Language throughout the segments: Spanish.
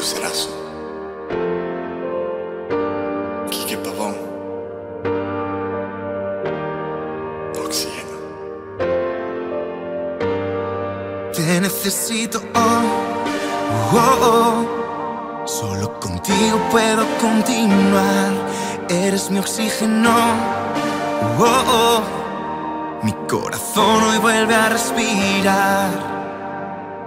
Lucerazo. Quique Pavón. Oxígeno. Te necesito, oh, oh, oh. Solo contigo puedo continuar. Eres mi oxígeno, oh, oh. Mi corazón hoy vuelve a respirar.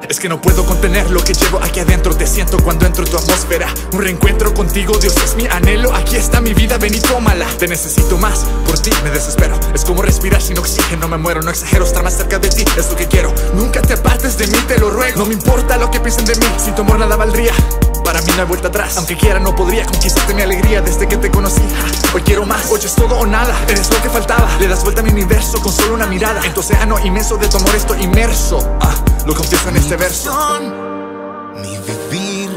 Es que no puedo contener lo que llevo aquí adentro. Te siento cuando entro en tu atmósfera. Un reencuentro contigo, Dios es mi anhelo. Aquí está mi vida, ven y tómala. Te necesito más, por ti me desespero. Es como respirar sin oxígeno, me muero No exagero, estar más cerca de ti, es lo que quiero. Nunca te apartes de mí, te lo ruego. No me importa lo que piensen de mí, sin tu amor nada valdría para mí no hay vuelta atrás. Aunque quiera no podría conquistarte mi alegría Desde que te conocí. Hoy quiero más. Hoy es todo o nada. Eres lo que faltaba. Le das vuelta a mi universo Con solo una mirada. En tu océano inmenso de tu amor estoy inmerso. Ah, Lo confieso en este verso. Mi vivir.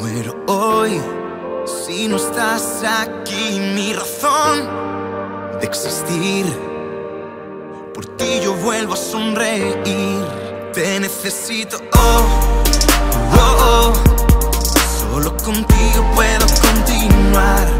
Muero hoy. Si no estás aquí Mi razón De existir. Por ti yo vuelvo a sonreír. Te necesito oh. Solo contigo puedo continuar.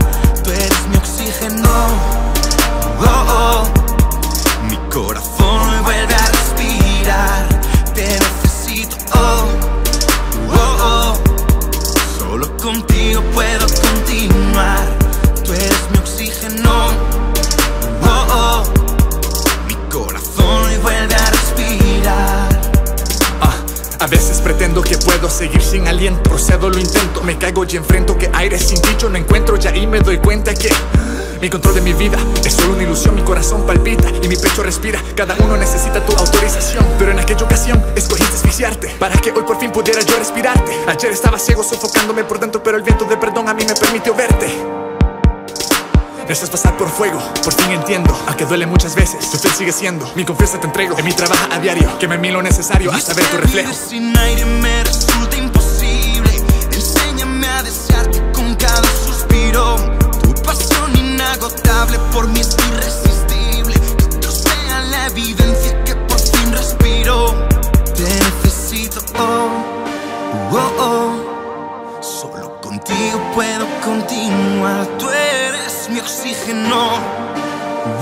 A veces pretendo que puedo seguir sin aliento Procedo, lo intento, me caigo y enfrento Que aire sin dicho no encuentro Y ahí me doy cuenta que mi control de mi vida es solo una ilusión Mi corazón palpita y mi pecho respira. Cada uno necesita tu autorización Pero en aquella ocasión escogiste asfixiarte Para que hoy por fin pudiera yo respirarte. Ayer estaba ciego sofocándome por dentro Pero el viento de perdón a mí me permitió verte es pasar por fuego, por fin entiendo Aunque duele muchas veces, tu fiel sigue siendo Mi confianza te entrego, en mi trabajo a diario Que me mí lo necesario hasta ver tu reflejo. sin aire me resulta imposible. Enséñame a desearte con cada suspiro Tu pasión inagotable por mí es irresistible. Que otros vean la evidencia que por fin respiro. Te necesito, oh, oh, oh. Solo contigo puedo continuar mi oxígeno.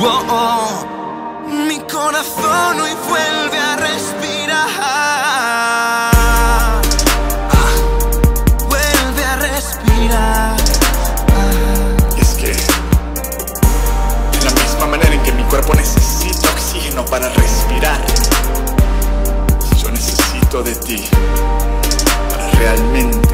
Oh. Mi corazón hoy vuelve a respirar. Ah, vuelve a respirar. Ah. Es que, de la misma manera en que mi cuerpo necesita oxígeno para respirar, yo necesito de ti para realmente